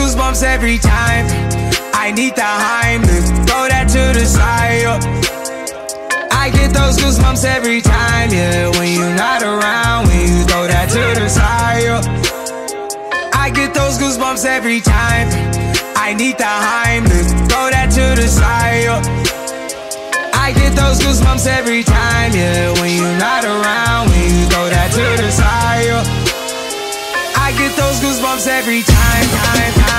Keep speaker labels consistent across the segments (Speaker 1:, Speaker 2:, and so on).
Speaker 1: goosebumps every time. I need the Heimlich, throw that to the side. yo. I get those goosebumps every time, yeah. When you're not around, when you throw that to the side. yo. I get those goosebumps every time. I need the Heimlich, throw that to the side. yo. I get those goosebumps every time, yeah. When you're not around, when you throw that to the side. yo. I get those goosebumps every time, time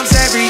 Speaker 1: comes every